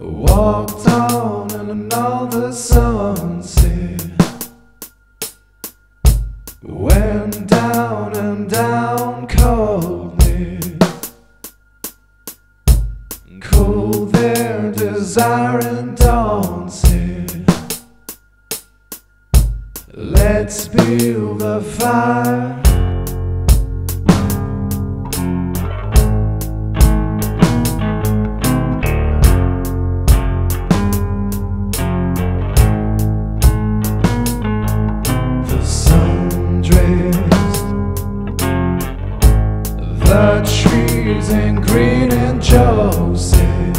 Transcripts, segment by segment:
Walked on in another sunset. Went down and down coldly. Cool their desire and dancing. Let's build a fire. The trees in green and Joseph.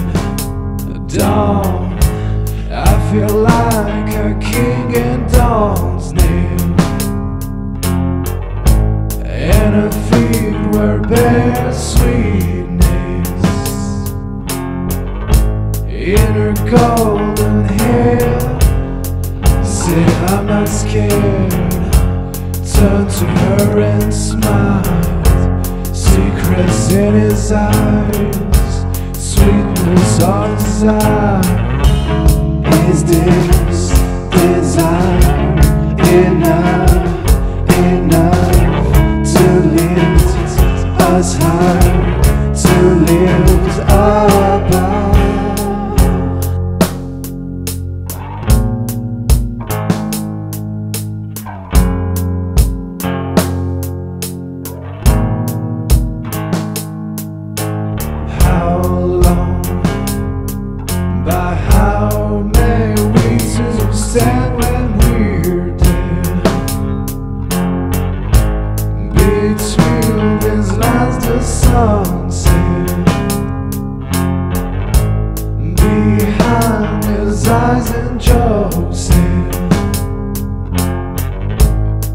Dawn, I feel like a king in dawn's name. And her feet were bare sweetness. In her golden hair, say I'm not scared. Turn to her and smiled. Secrets in his eyes, sweetness on desire. Is this desire enough, enough stand when we're dead? Between these lands, the sunset. Behind his eyes and Joseph.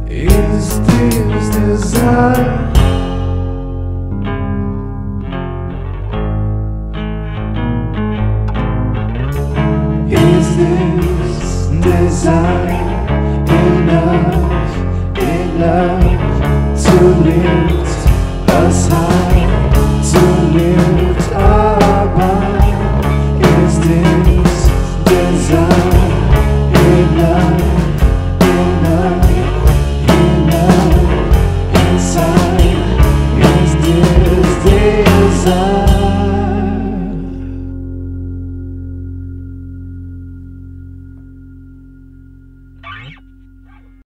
Is this desire? inside enough, enough to lift us high, to lift our mind. Is this desire enough, enough, enough inside? Is this desire?